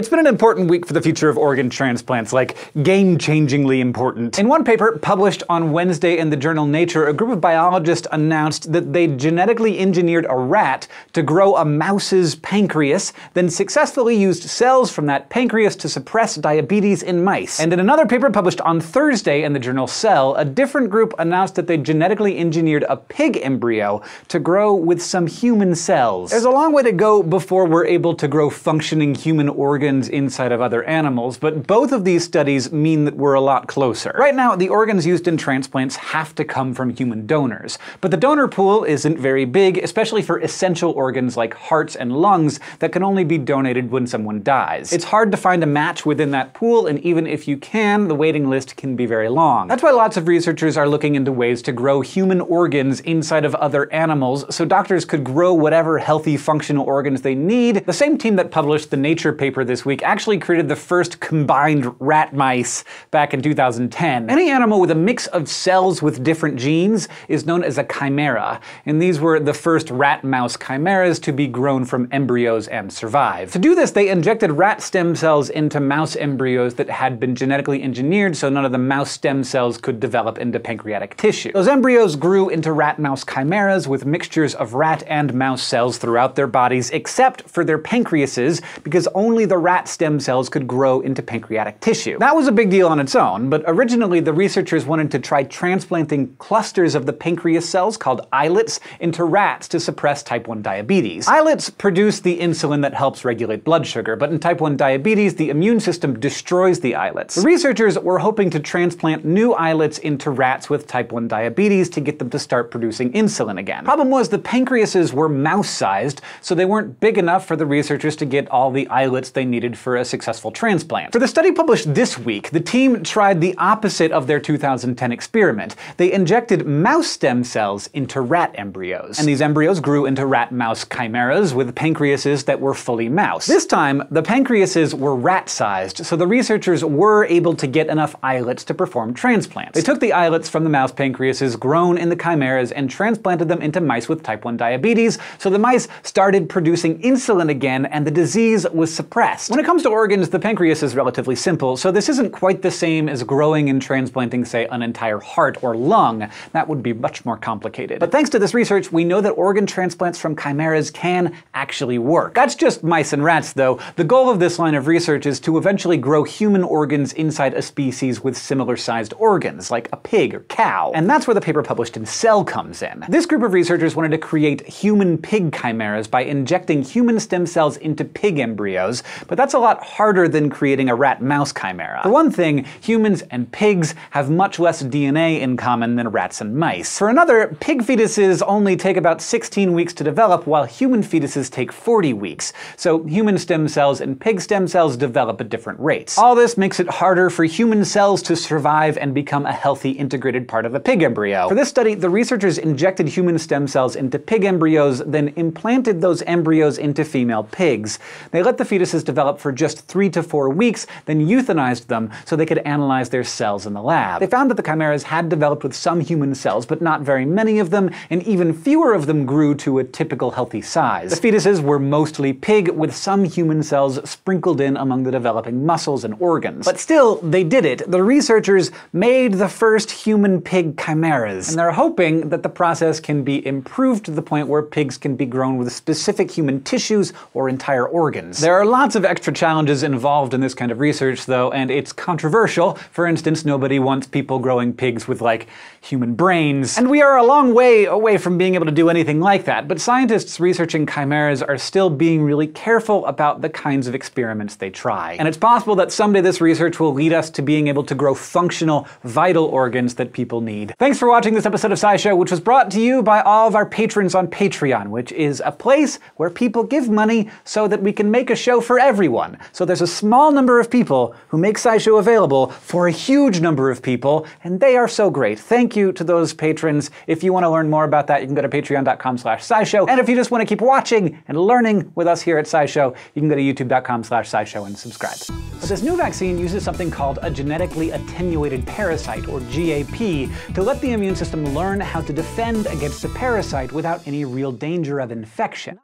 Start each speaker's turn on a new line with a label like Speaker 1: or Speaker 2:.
Speaker 1: It's been an important week for the future of organ transplants, like game-changingly important. In one paper published on Wednesday in the journal Nature, a group of biologists announced that they genetically engineered a rat to grow a mouse's pancreas, then successfully used cells from that pancreas to suppress diabetes in mice. And in another paper published on Thursday in the journal Cell, a different group announced that they genetically engineered a pig embryo to grow with some human cells. There's a long way to go before we're able to grow functioning human organs organs inside of other animals, but both of these studies mean that we're a lot closer. Right now, the organs used in transplants have to come from human donors, but the donor pool isn't very big, especially for essential organs like hearts and lungs that can only be donated when someone dies. It's hard to find a match within that pool, and even if you can, the waiting list can be very long. That's why lots of researchers are looking into ways to grow human organs inside of other animals so doctors could grow whatever healthy functional organs they need. The same team that published the Nature paper this week actually created the first combined rat mice back in 2010. Any animal with a mix of cells with different genes is known as a chimera, and these were the first rat-mouse chimeras to be grown from embryos and survive. To do this, they injected rat stem cells into mouse embryos that had been genetically engineered so none of the mouse stem cells could develop into pancreatic tissue. Those embryos grew into rat-mouse chimeras with mixtures of rat and mouse cells throughout their bodies, except for their pancreases, because only the rat stem cells could grow into pancreatic tissue. That was a big deal on its own, but originally the researchers wanted to try transplanting clusters of the pancreas cells called islets into rats to suppress type 1 diabetes. Islets produce the insulin that helps regulate blood sugar, but in type 1 diabetes, the immune system destroys the islets. The researchers were hoping to transplant new islets into rats with type 1 diabetes to get them to start producing insulin again. Problem was the pancreases were mouse-sized, so they weren't big enough for the researchers to get all the islets they needed for a successful transplant. For the study published this week, the team tried the opposite of their 2010 experiment. They injected mouse stem cells into rat embryos, and these embryos grew into rat-mouse chimeras with pancreases that were fully mouse. This time, the pancreases were rat-sized, so the researchers were able to get enough islets to perform transplants. They took the islets from the mouse pancreases grown in the chimeras and transplanted them into mice with type 1 diabetes, so the mice started producing insulin again and the disease was suppressed. When it comes to organs, the pancreas is relatively simple, so this isn't quite the same as growing and transplanting, say, an entire heart or lung. That would be much more complicated. But thanks to this research, we know that organ transplants from chimeras can actually work. That's just mice and rats, though. The goal of this line of research is to eventually grow human organs inside a species with similar-sized organs, like a pig or cow. And that's where the paper published in Cell comes in. This group of researchers wanted to create human pig chimeras by injecting human stem cells into pig embryos, but that's a lot harder than creating a rat-mouse chimera. For one thing, humans and pigs have much less DNA in common than rats and mice. For another, pig fetuses only take about 16 weeks to develop, while human fetuses take 40 weeks. So human stem cells and pig stem cells develop at different rates. All this makes it harder for human cells to survive and become a healthy integrated part of a pig embryo. For this study, the researchers injected human stem cells into pig embryos, then implanted those embryos into female pigs. They let the fetuses develop for just three to four weeks, then euthanized them so they could analyze their cells in the lab. They found that the chimeras had developed with some human cells, but not very many of them, and even fewer of them grew to a typical healthy size. The fetuses were mostly pig, with some human cells sprinkled in among the developing muscles and organs. But still, they did it. The researchers made the first human-pig chimeras, and they're hoping that the process can be improved to the point where pigs can be grown with specific human tissues or entire organs. There are lots of extra challenges involved in this kind of research, though, and it's controversial. For instance, nobody wants people growing pigs with, like, human brains. And we are a long way away from being able to do anything like that, but scientists researching chimeras are still being really careful about the kinds of experiments they try. And it's possible that someday this research will lead us to being able to grow functional, vital organs that people need. Thanks for watching this episode of SciShow, which was brought to you by all of our patrons on Patreon, which is a place where people give money so that we can make a show for everyone. So there's a small number of people who make SciShow available for a huge number of people, and they are so great. Thank you to those patrons. If you want to learn more about that, you can go to patreon.com slash scishow. And if you just want to keep watching and learning with us here at SciShow, you can go to youtube.com slash scishow and subscribe. But this new vaccine uses something called a genetically attenuated parasite, or GAP, to let the immune system learn how to defend against the parasite without any real danger of infection.